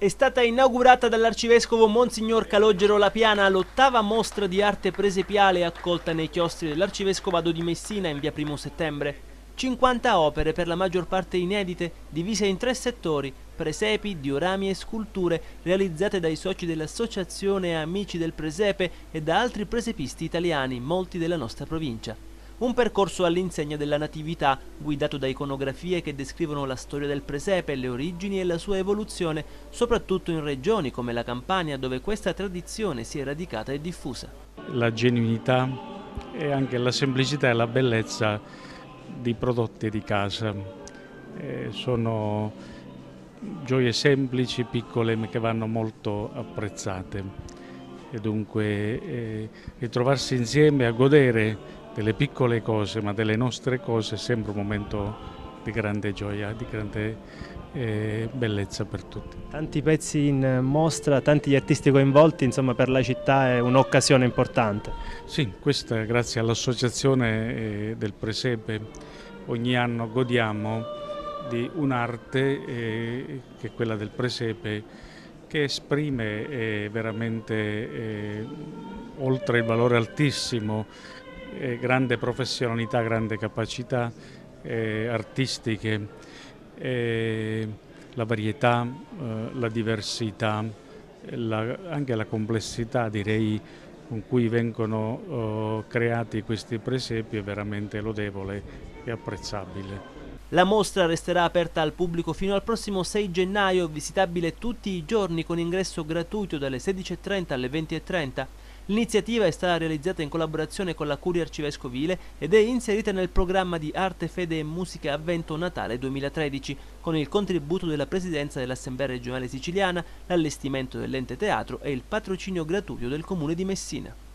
È stata inaugurata dall'arcivescovo Monsignor Calogero Lapiana l'ottava mostra di arte presepiale accolta nei chiostri dell'arcivescovado di Messina in via Primo Settembre. 50 opere, per la maggior parte inedite, divise in tre settori, presepi, diorami e sculture, realizzate dai soci dell'Associazione Amici del Presepe e da altri presepisti italiani, molti della nostra provincia. Un percorso all'insegna della natività, guidato da iconografie che descrivono la storia del presepe, le origini e la sua evoluzione, soprattutto in regioni come la Campania, dove questa tradizione si è radicata e diffusa. La genuinità e anche la semplicità e la bellezza di prodotti di casa. Eh, sono gioie semplici, piccole, ma che vanno molto apprezzate. E dunque eh, ritrovarsi insieme a godere delle piccole cose, ma delle nostre cose, è sempre un momento di grande gioia, di grande eh, bellezza per tutti. Tanti pezzi in mostra, tanti gli artisti coinvolti, insomma per la città è un'occasione importante. Sì, questa grazie all'associazione eh, del Presepe ogni anno godiamo di un'arte eh, che è quella del Presepe che esprime eh, veramente eh, oltre il valore altissimo eh, grande professionalità, grande capacità eh, artistiche, eh, la varietà, eh, la diversità, la, anche la complessità direi con cui vengono oh, creati questi presepi è veramente lodevole e apprezzabile. La mostra resterà aperta al pubblico fino al prossimo 6 gennaio, visitabile tutti i giorni con ingresso gratuito dalle 16.30 alle 20.30. L'iniziativa è stata realizzata in collaborazione con la Curia Arcivescovile ed è inserita nel programma di Arte, Fede e Musica Avvento Natale 2013, con il contributo della Presidenza dell'Assemblea regionale siciliana, l'allestimento dell'ente teatro e il patrocinio gratuito del Comune di Messina.